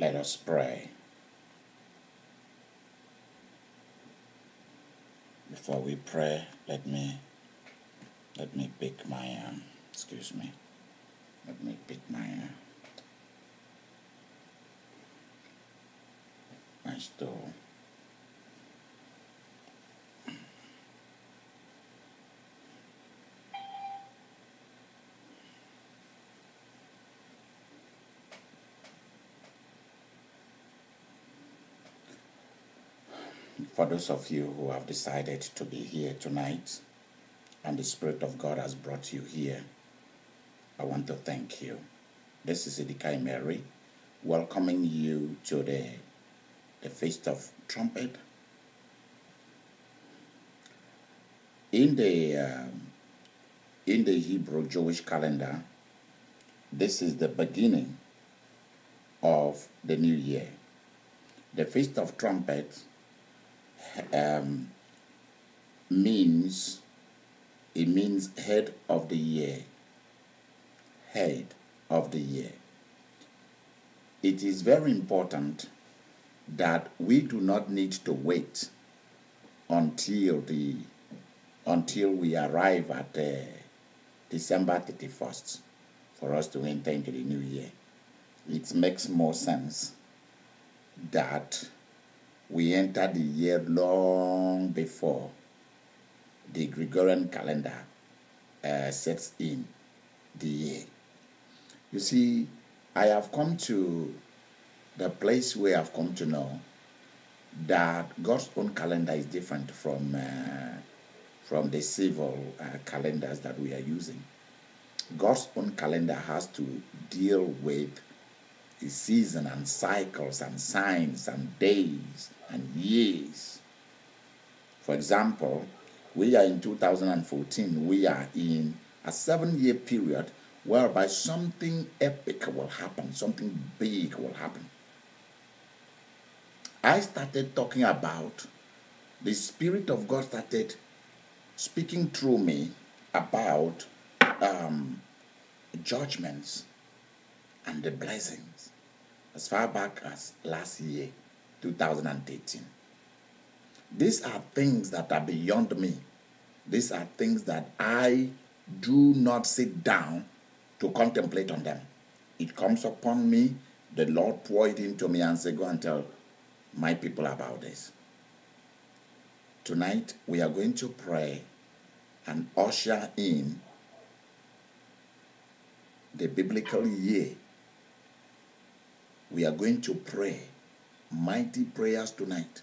Let us pray. Before we pray, let me let me pick my um, excuse me. Let me pick my uh, my stool. For those of you who have decided to be here tonight and the Spirit of God has brought you here, I want to thank you. This is Idika Imeri welcoming you to the, the Feast of Trumpet. In the, um, in the Hebrew Jewish calendar, this is the beginning of the new year. The Feast of Trumpet um, means it means head of the year. Head of the year. It is very important that we do not need to wait until the until we arrive at uh, December 31st for us to enter into the new year. It makes more sense that we enter the year long before the Gregorian calendar uh, sets in the year. You see, I have come to the place where I've come to know that God's own calendar is different from uh, from the civil uh, calendars that we are using. God's own calendar has to deal with the season and cycles and signs and days and years. For example, we are in 2014, we are in a seven year period whereby something epic will happen, something big will happen. I started talking about the Spirit of God started speaking through me about um, judgments and the blessings as far back as last year, 2018. These are things that are beyond me. These are things that I do not sit down to contemplate on them. It comes upon me, the Lord pour it into me and say, Go and tell my people about this. Tonight, we are going to pray and usher in the biblical year. We are going to pray mighty prayers tonight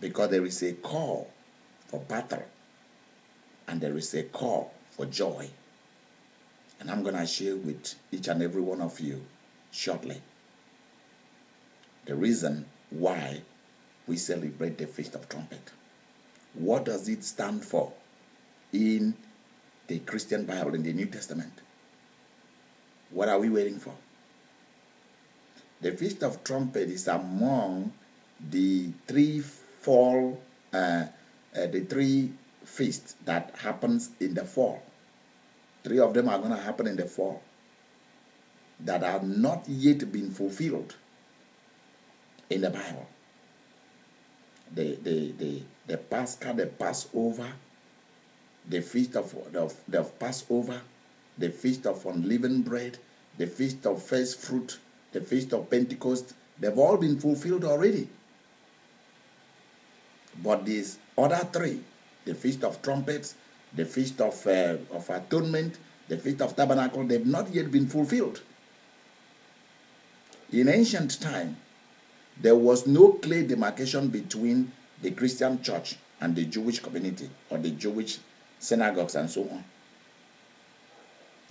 because there is a call for battle and there is a call for joy. And I'm going to share with each and every one of you shortly the reason why we celebrate the Feast of Trumpet. What does it stand for in the Christian Bible, in the New Testament? What are we waiting for? The Feast of Trumpet is among the three fall, uh, uh, the three feasts that happens in the fall. Three of them are going to happen in the fall that have not yet been fulfilled in the Bible. The, the, the, the Pascha, the Passover, the feast of, of the Passover, the feast of unleavened bread, the feast of first fruit, the feast of Pentecost, they've all been fulfilled already. But these other three, the feast of trumpets, the feast of, uh, of atonement, the feast of tabernacle, they've not yet been fulfilled. In ancient time, there was no clear demarcation between the Christian church and the Jewish community or the Jewish synagogues and so on.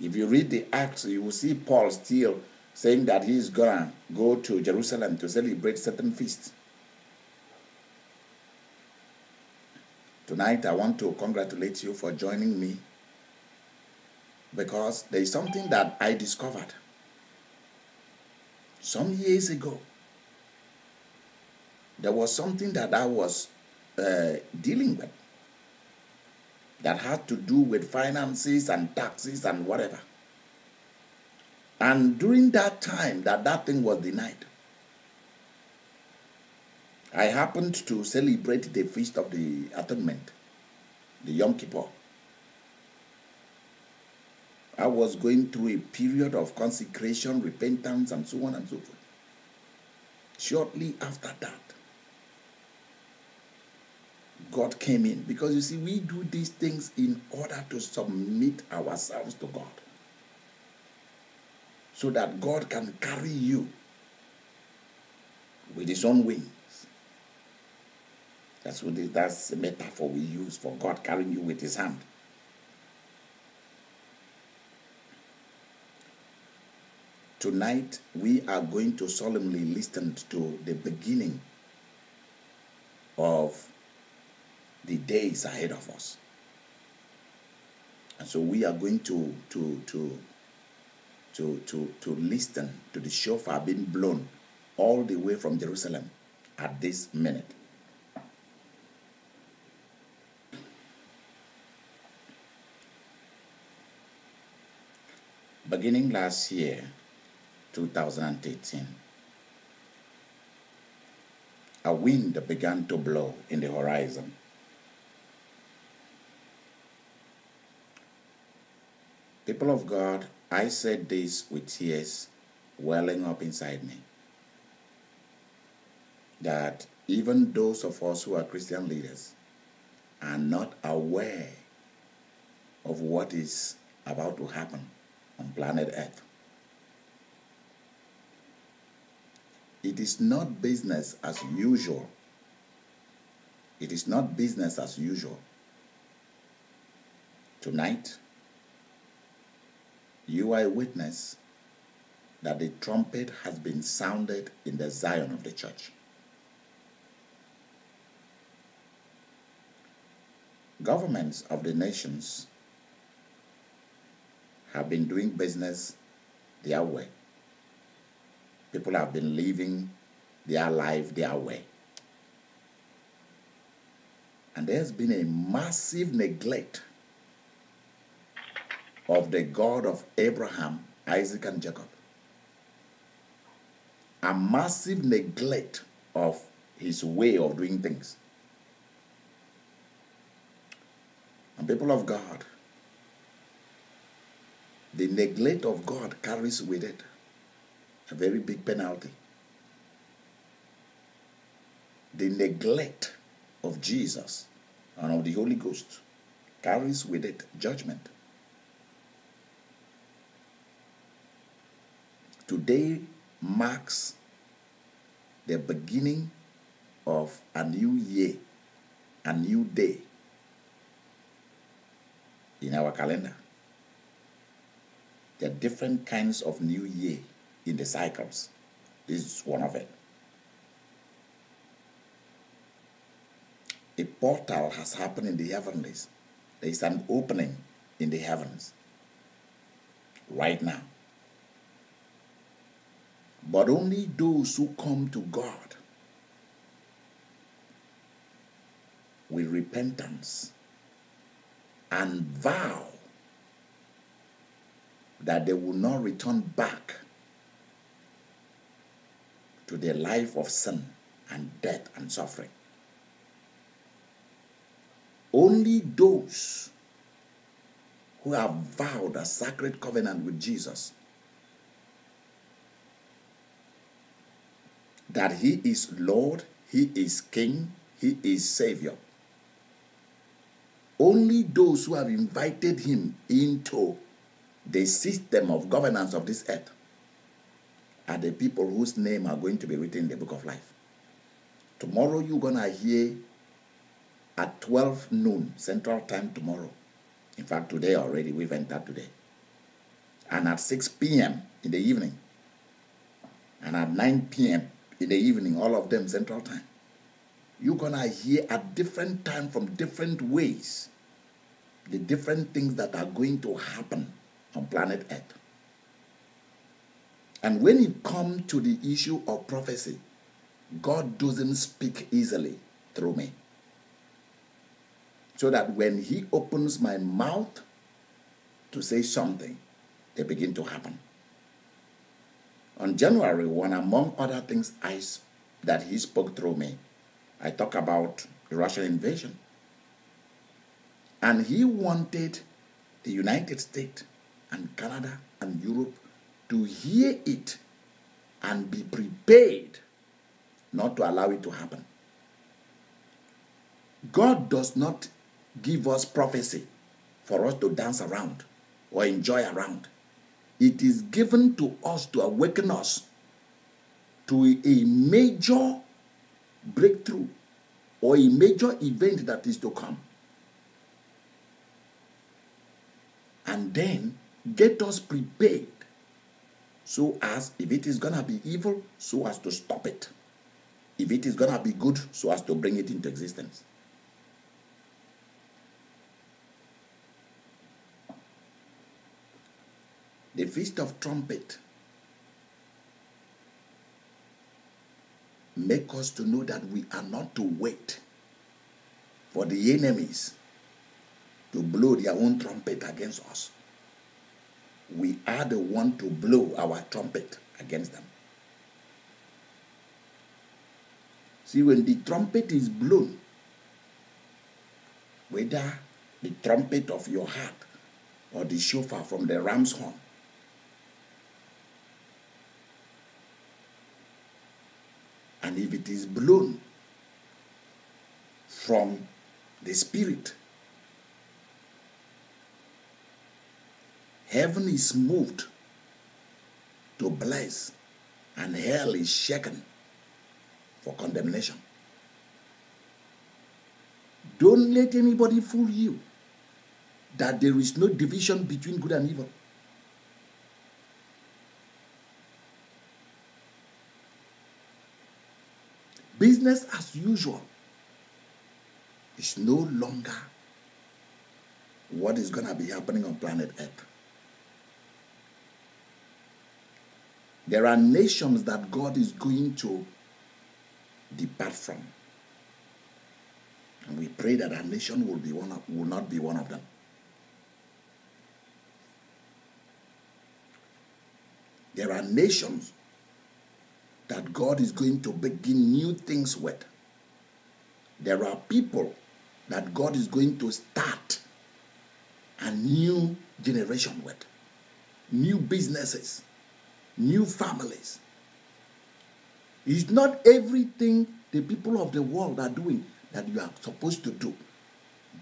If you read the Acts, you will see Paul still saying that he's gonna go to Jerusalem to celebrate certain feasts. Tonight, I want to congratulate you for joining me because there is something that I discovered some years ago. There was something that I was uh, dealing with that had to do with finances and taxes and whatever. And during that time that that thing was denied, I happened to celebrate the feast of the atonement, the Yom Kippur. I was going through a period of consecration, repentance, and so on and so forth. Shortly after that, God came in because you see, we do these things in order to submit ourselves to God so that God can carry you with His own wings. That's what that's the metaphor we use for God carrying you with His hand. Tonight, we are going to solemnly listen to the beginning of the days ahead of us. And so we are going to to to to to to listen to the shofar being blown all the way from Jerusalem at this minute. Beginning last year, 2018, a wind began to blow in the horizon. People of God, I said this with tears welling up inside me. That even those of us who are Christian leaders are not aware of what is about to happen on planet Earth. It is not business as usual. It is not business as usual. Tonight, you are a witness that the trumpet has been sounded in the Zion of the church. Governments of the nations have been doing business their way. People have been living their life their way. And there's been a massive neglect of the God of Abraham, Isaac, and Jacob. A massive neglect of his way of doing things. And people of God, the neglect of God carries with it a very big penalty. The neglect of Jesus and of the Holy Ghost carries with it judgment. Today marks the beginning of a new year, a new day in our calendar. There are different kinds of new year in the cycles. This is one of it. A portal has happened in the heavenlies. There is an opening in the heavens right now. But only those who come to God with repentance and vow that they will not return back to their life of sin and death and suffering. Only those who have vowed a sacred covenant with Jesus that He is Lord, He is King, He is Savior. Only those who have invited Him into the system of governance of this earth are the people whose name are going to be written in the book of life. Tomorrow you're going to hear at 12 noon Central Time tomorrow. In fact, today already, we've entered today. And at 6 p.m. in the evening. And at 9 p.m. in the evening, all of them Central Time. You're going to hear at different time from different ways the different things that are going to happen on planet Earth. And when it comes to the issue of prophecy, God doesn't speak easily through me. So that when He opens my mouth to say something, they begin to happen. On January 1, among other things I, that He spoke through me I talk about the Russian invasion. And he wanted the United States and Canada and Europe to hear it and be prepared not to allow it to happen. God does not give us prophecy for us to dance around or enjoy around. It is given to us to awaken us to a major breakthrough or a major event that is to come. And then get us prepared so as if it is going to be evil, so as to stop it. If it is going to be good, so as to bring it into existence. Feast of Trumpet make us to know that we are not to wait for the enemies to blow their own trumpet against us. We are the one to blow our trumpet against them. See, when the trumpet is blown, whether the trumpet of your heart or the shofar from the ram's horn, and if it is blown from the Spirit, heaven is moved to bless, and hell is shaken for condemnation. Don't let anybody fool you that there is no division between good and evil. Business as usual is no longer what is going to be happening on planet Earth. There are nations that God is going to depart from. And we pray that our nation will, be one of, will not be one of them. There are nations that God is going to begin new things with. There are people that God is going to start a new generation with, new businesses, new families. It's not everything the people of the world are doing that you are supposed to do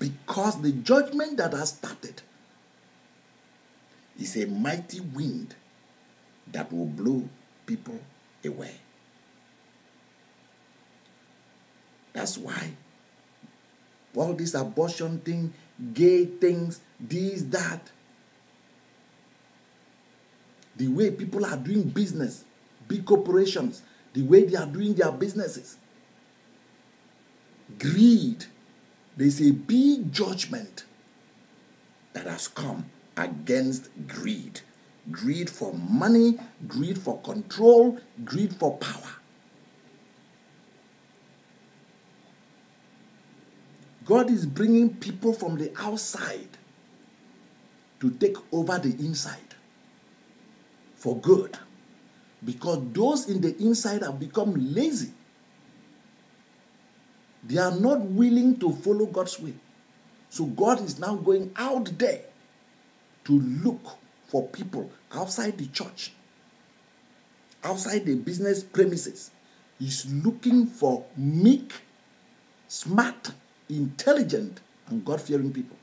because the judgment that has started is a mighty wind that will blow people away. That's why all this abortion thing, gay things, this, that, the way people are doing business, big corporations, the way they are doing their businesses, greed, there's a big judgment that has come against greed greed for money, greed for control, greed for power. God is bringing people from the outside to take over the inside for good because those in the inside have become lazy. They are not willing to follow God's way. So God is now going out there to look for people outside the church, outside the business premises. He's looking for meek, smart, intelligent, and God fearing people.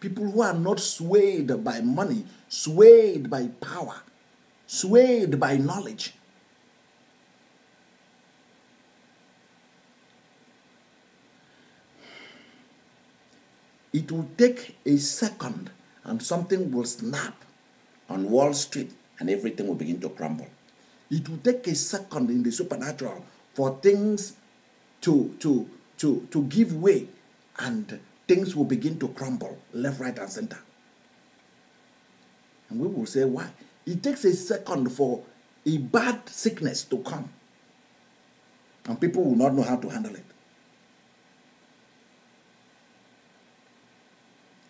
People who are not swayed by money, swayed by power, swayed by knowledge. It will take a second and something will snap on Wall Street and everything will begin to crumble. It will take a second in the supernatural for things to, to, to, to give way and things will begin to crumble left, right, and center. And we will say, why? It takes a second for a bad sickness to come. And people will not know how to handle it.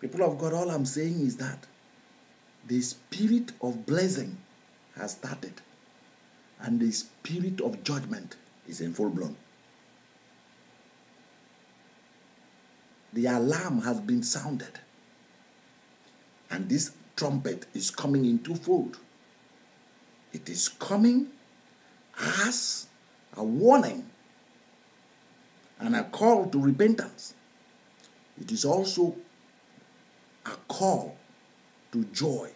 People of God, all I'm saying is that the spirit of blessing has started, and the spirit of judgment is in full blown. the alarm has been sounded. And this trumpet is coming in twofold. It is coming as a warning and a call to repentance. It is also a call to joy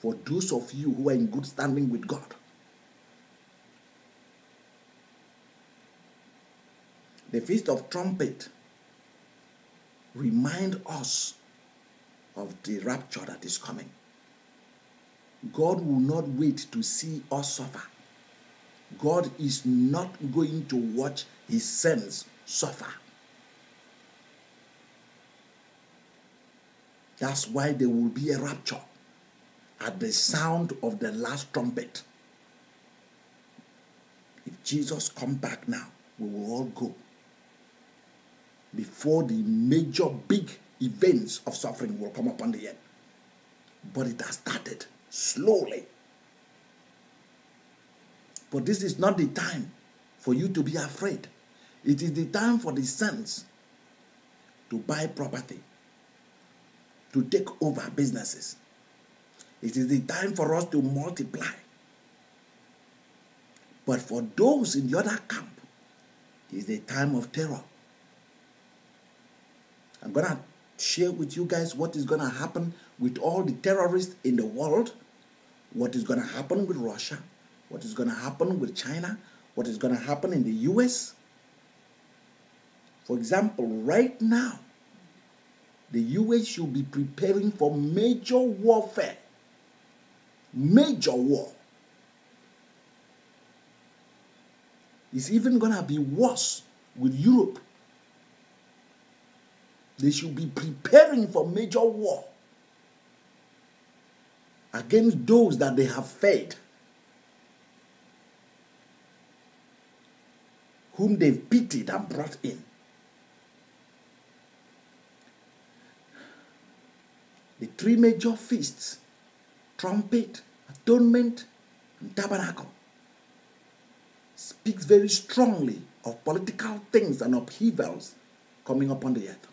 for those of you who are in good standing with God. The Feast of Trumpet remind us of the rapture that is coming. God will not wait to see us suffer. God is not going to watch his sons suffer. That's why there will be a rapture at the sound of the last trumpet. If Jesus come back now, we will all go before the major big events of suffering will come upon the earth. But it has started slowly. But this is not the time for you to be afraid. It is the time for the saints to buy property, to take over businesses. It is the time for us to multiply. But for those in the other camp, it is the time of terror. I'm going to share with you guys what is going to happen with all the terrorists in the world, what is going to happen with Russia, what is going to happen with China, what is going to happen in the US. For example, right now, the US should be preparing for major warfare. Major war. It's even going to be worse with Europe they should be preparing for major war against those that they have fed, whom they've pitied and brought in. The three major feasts trumpet, atonement, and tabernacle speaks very strongly of political things and upheavals coming upon the earth.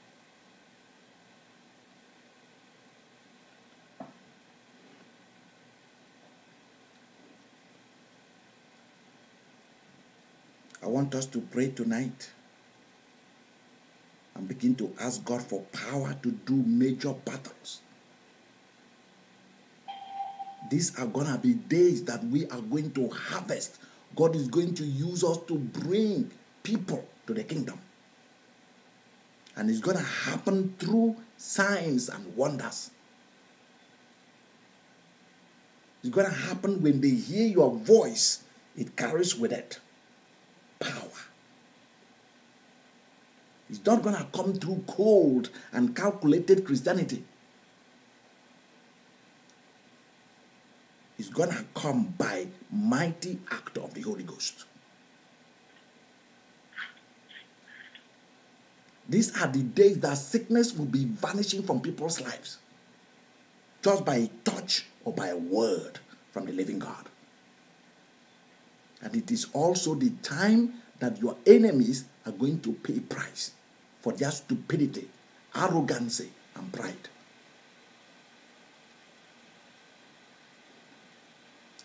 I want us to pray tonight and begin to ask God for power to do major battles. These are going to be days that we are going to harvest. God is going to use us to bring people to the kingdom. And it's going to happen through signs and wonders. It's going to happen when they hear your voice, it carries with it power. It's not going to come through cold and calculated Christianity. It's going to come by mighty act of the Holy Ghost. These are the days that sickness will be vanishing from people's lives just by a touch or by a word from the living God. And it is also the time that your enemies are going to pay price for their stupidity, arrogancy, and pride.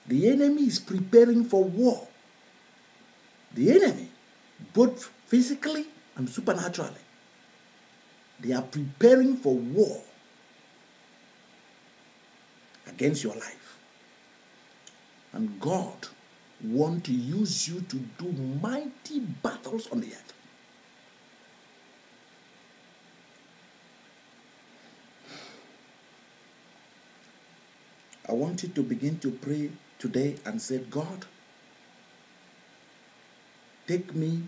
The enemy is preparing for war. The enemy, both physically and supernaturally, they are preparing for war against your life. And God wants to use you to do mighty battles on the earth. I want you to begin to pray today and said, God, take me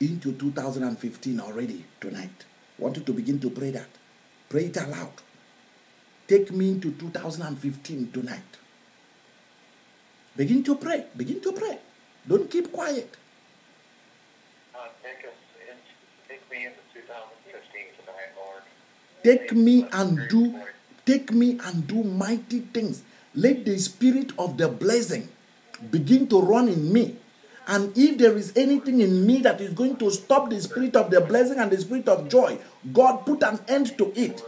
into 2015 already tonight. I want you to begin to pray that. Pray it aloud. Take me into 2015 tonight. Begin to pray. Begin to pray. Don't keep quiet. Take, us in, take me into 2015 tonight, Lord. Take me and do take me and do mighty things. Let the spirit of the blessing begin to run in me And if there is anything in me that is going to stop the spirit of the blessing and the spirit of joy, God put an end to it.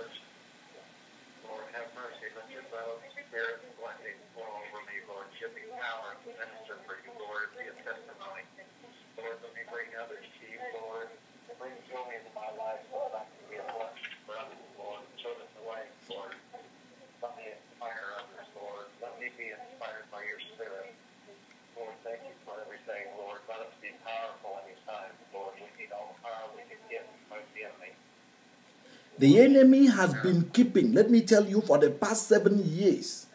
Lord, have mercy. Let your love, spirit, and blessing flow over me, Lord. Give me power to minister for you, Lord, and be a testimony. Lord, let me bring others to you, Lord. Bring joy into my life, Lord. I can be a blessing for others, Lord. Show them the way, Lord. Let me inspire others, Lord. Let me be inspired by your spirit. Lord, thank you for everything, Lord. Let us be powerful anytime, Lord. We need all the power we can get from the enemy. The enemy has been keeping, let me tell you, for the past seven years,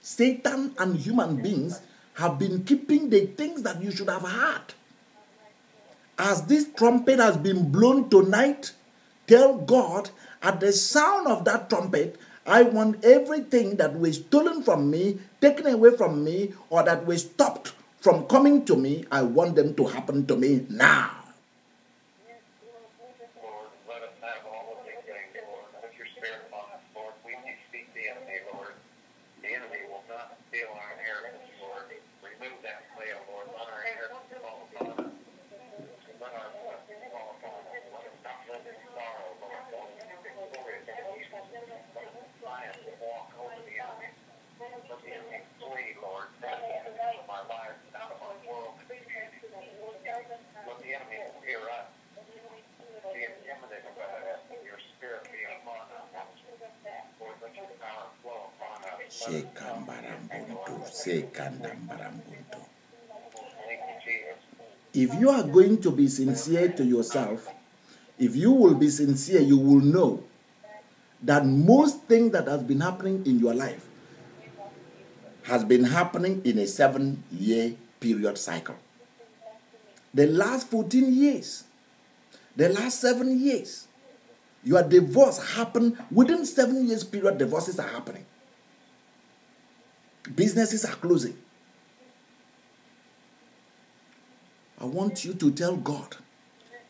Satan and human beings have been keeping the things that you should have had. As this trumpet has been blown tonight, tell God, at the sound of that trumpet, I want everything that was stolen from me, taken away from me, or that was stopped from coming to me, I want them to happen to me now. Lord, let us have all of these things, Lord. Let your spirit upon us, Lord. We defeat the enemy, Lord. The enemy will not steal our inheritance, Lord. Remove that veil, Lord. Let our inheritance fall upon us. Let our blessings fall upon us. Let us not live in sorrow, Lord. Let us be victorious in Jesus. Let us triumph and walk over the enemy. Let the enemy flee, Lord. That is from our lives and out of our world. Let the enemy fear us be intimidated by that. Let your spirit be upon us. Lord, let your power flow upon us. Let us come Shekambarambuntu, sekandambarambuntu. Thank you, Jesus. If you are going to be sincere to yourself, if you will be sincere, you will know that most things that has been happening in your life has been happening in a seven year period cycle. The last 14 years, the last seven years, your divorce happened within seven years period, divorces are happening. Businesses are closing. I want you to tell God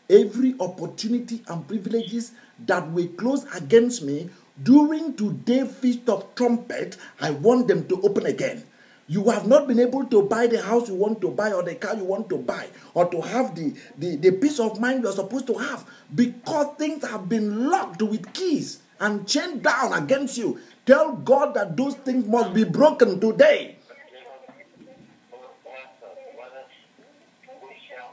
every opportunity and privileges that will close against me during today's feast of trumpet, I want them to open again. You have not been able to buy the house you want to buy or the car you want to buy or to have the, the, the peace of mind you're supposed to have because things have been locked with keys and chained down against you. Tell God that those things must be broken today. Marriages were broken within the last seven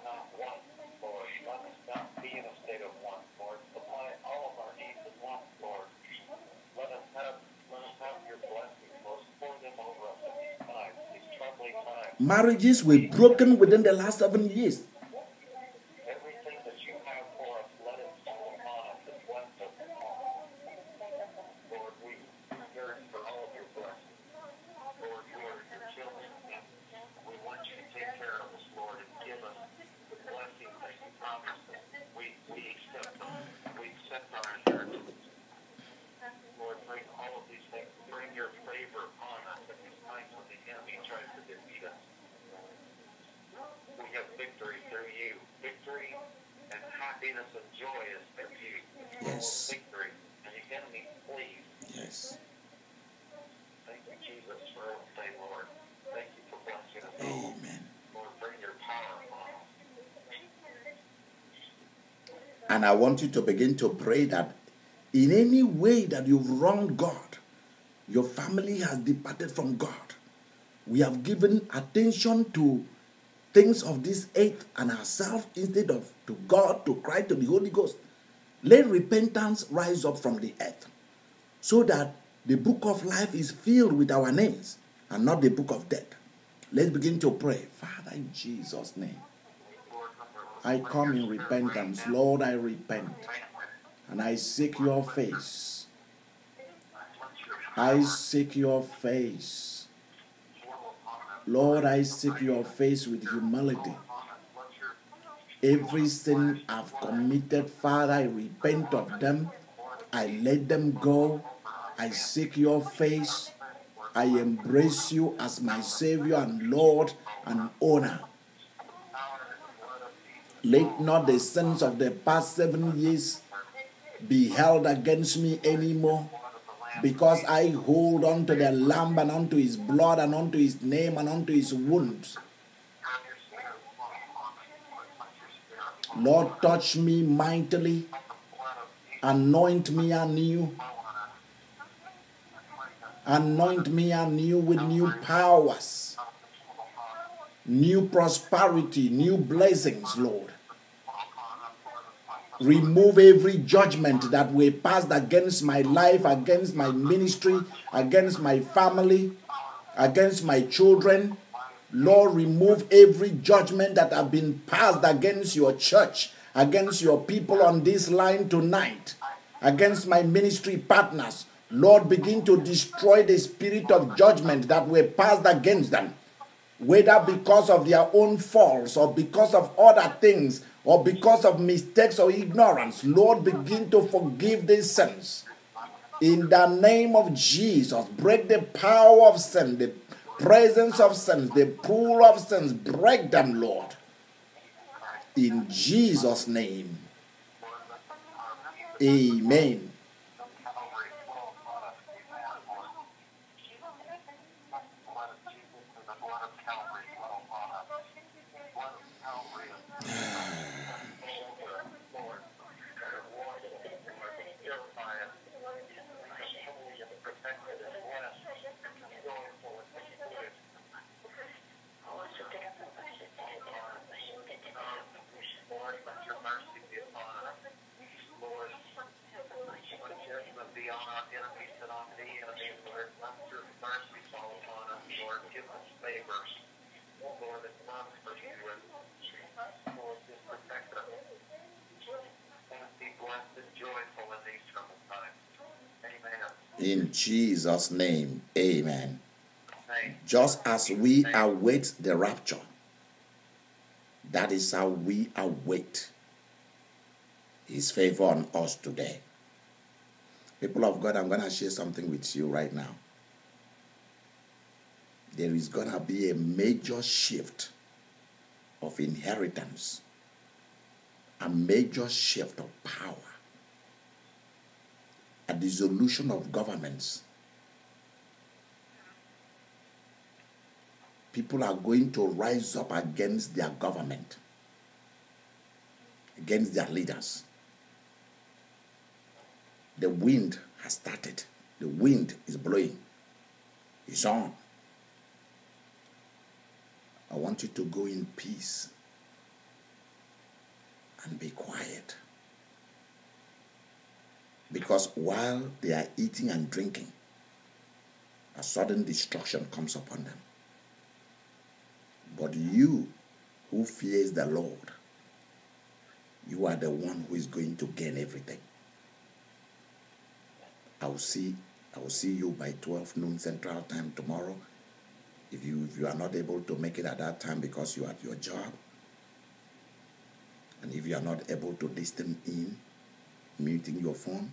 not want, Lord. Let us not be in a state of want, Lord. Supply all of our needs and wants, Lord. Let us have, let us have your blessings, Lord. Pour them over us at these times, these troubling times. Marriages were broken within the last seven years. Everything that you have for us, let it fall upon us and bless us all. Lord, we yearn for all of your blessings. Lord, you are your children, and we want you to take care of us, Lord, and give us the blessings that you promised us. We, we accept them. We accept our inheritance. Lord, bring all of these things. Bring your favor upon us at these times when the enemy tries to defeat us. We have victory through you. Victory and happiness and joy is through you. Yes. Victory. And the enemy flees. Yes. Thank you, Jesus, for everything, Lord. Thank you for blessing us all. Amen. Lord, bring your power upon us. And I want you to begin to pray that in any way that you've wronged God, your family has departed from God. We have given attention to things of this earth and ourselves instead of to God, to Christ, to the Holy Ghost. Let repentance rise up from the earth so that the book of life is filled with our names and not the book of death. Let's begin to pray. Father, in Jesus' name, I come in repentance. Lord, I repent and I seek your face. I seek your face. Lord, I seek your face with humility. Every sin I've committed, Father, I repent of them. I let them go. I seek your face. I embrace you as my Savior and Lord and owner. Let not the sins of the past seven years be held against me anymore because I hold on to the Lamb and onto his blood and onto his name and onto his wounds. Lord, touch me mightily, anoint me anew, anoint me anew with new powers, new prosperity, new blessings, Lord. Remove every judgment that we passed against my life, against my ministry, against my family, against my children. Lord, remove every judgment that have been passed against your church, against your people on this line tonight, against my ministry partners. Lord, begin to destroy the spirit of judgment that were passed against them, whether because of their own faults or because of other things or because of mistakes or ignorance. Lord, begin to forgive these sins. In the name of Jesus, break the power of sin, the presence of sins, the pool of sins. Break them, Lord. In Jesus' name. Amen. Lord, let your mercy be upon us. Lord, let judgment be on our enemies and on the enemies, Lord. Let your mercy fall upon us, Lord. Give us favor. Lord, that none pursue us. Lord, just protect us. Let us be blessed and joyful in these troubled times. Amen. In Jesus' name, amen. Amen. Just as we await the rapture, that is how we await His favor on us today. People of God, I'm going to share something with you right now. There is going to be a major shift of inheritance, a major shift of power, a dissolution of governments. people are going to rise up against their government, against their leaders. The wind has started. The wind is blowing. It's on. I want you to go in peace and be quiet. Because while they are eating and drinking, a sudden destruction comes upon them. But you who fears the Lord, you are the one who is going to gain everything. I will see I will see you by 12 noon central time tomorrow. If you if you are not able to make it at that time because you are at your job, and if you are not able to listen in, muting your phone,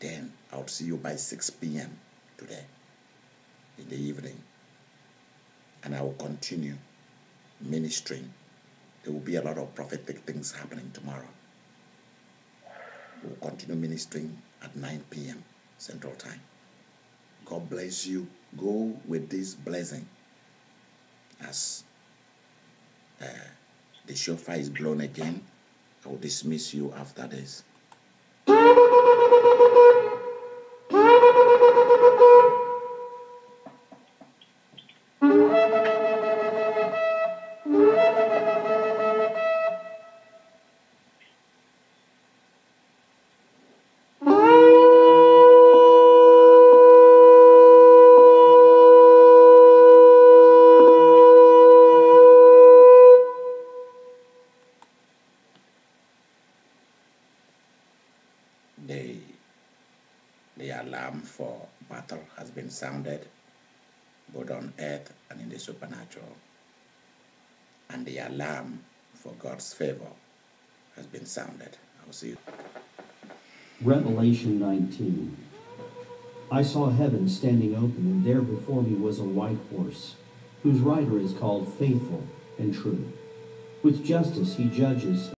then I'll see you by 6 p.m. today in the evening and I will continue ministering. There will be a lot of prophetic things happening tomorrow. We'll continue ministering at 9 p.m. Central Time. God bless you. Go with this blessing as uh, the shofar is blown again. I will dismiss you after this. The the alarm for battle has been sounded both on earth and in the supernatural and the alarm for god's favor has been sounded i'll see you Revelation 19. I saw heaven standing open, and there before me was a white horse, whose rider is called Faithful and True. With justice he judges